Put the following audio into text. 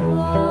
Whoa.